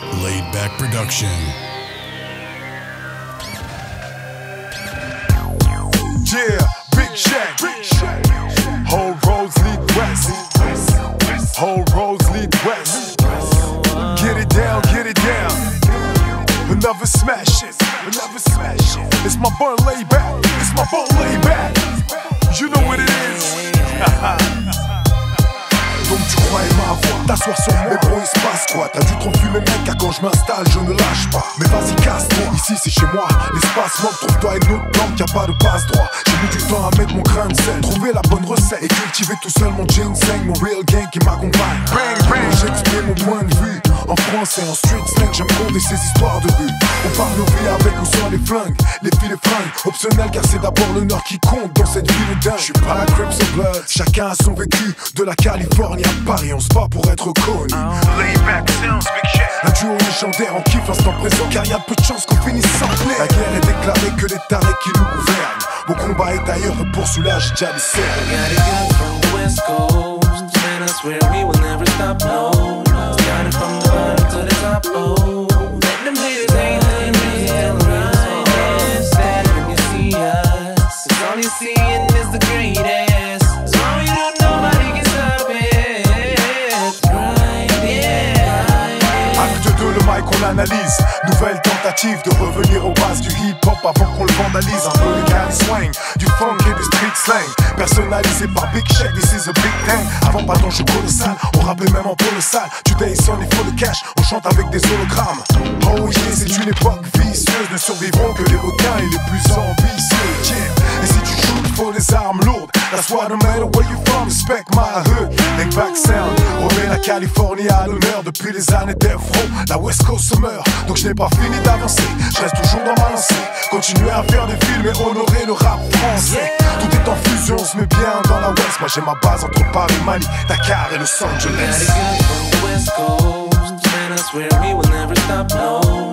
Laidback Production. Yeah, Big Shaq. Whole roads lead west. Whole roads lead west. Get it down, get it down. Another smash it, another smash it. It's my bun lay back, it's my bun lay back. You know what it is. Donc tu crois ma voix. T'asseoir sur moi, mais bon il se passe quoi? T'as dû trop fumer mec car quand je m'installe je ne lâche pas. Mais vas-y casse-toi, ici c'est chez moi. L'espace manque, trouve-toi une autre lampe Y'a pas de passe droit. J'ai mis du temps à mettre mon grain de sel Trouver la bonne recette. Et cultiver tout seul mon ginseng Mon real gang qui m'accompagne. Bang bang. J'exprime mon point de vue. En français, en street slang J'aime compter ces histoires de rue On parle nos vies avec ou sans les flingues. Les filles les fringues Optionnel car c'est d'abord le nord qui compte Dans cette ville dingue. Je suis pas la of Blood. Chacun a son vécu. De la Californie à Paris, on se bat pour être connu. Un duo légendaire, on kiffe l'instant présent, car y a peu de chances qu'on finisse sans plaire. La guerre est déclarée que les tarés qui nous gouvernent. Mon combat est ailleurs, et pour celui-là, j'ai déjà les. On analyse. Nouvelle tentative de revenir aux bases du hip-hop avant qu'on le vandalise. Un peu de Cali swing, du funk et du street slang. Personnalisé par Big Shaq, this is a big thing. Avant pas d'enjeu colossal, on rappelait même en polo sale. Today son, il faut le cash, on chante avec des hologrammes. Oh yeah, c'est une époque vicieuse. Ne survivront que les requins et les plus ambitieux. Armes lourdes. That's why no matter where you from, respect my hood. Make back sound, remet la Californie à l'honneur depuis les années d'Efro. La West Coast se meurt, donc je n'ai pas fini d'avancer. Je reste toujours dans ma lancée. Continuer à faire des films et honorer le rap français. Tout est en fusion, on se met bien dans la West. Moi j'ai ma base entre Paris, Mali, Dakar et Los Angeles. we will never stop, no.